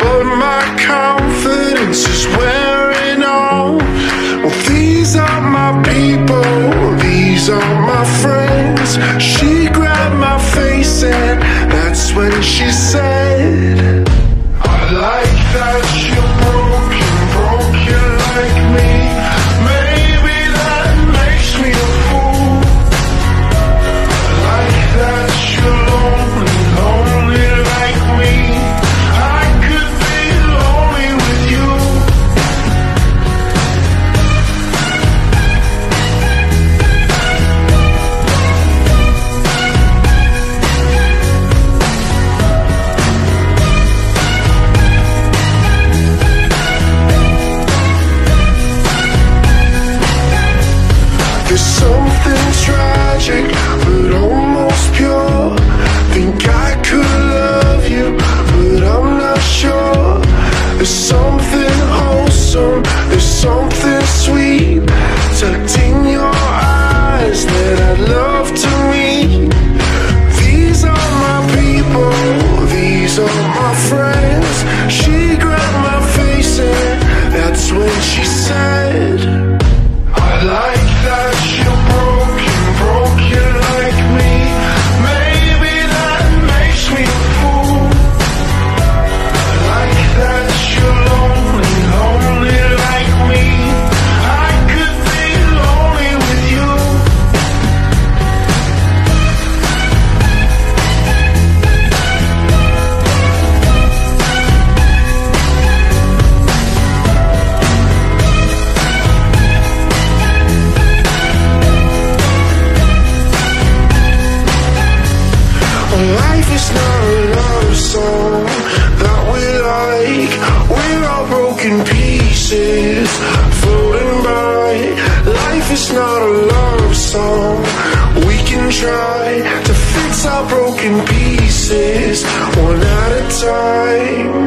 but my confidence is wearing off. Well, these are my people, these are my friends. She grabbed my face, and that's when she said. life is not a love song that we like. We're all broken pieces floating by. Life is not a love song. We can try to fix our broken pieces one at a time.